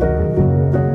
うん。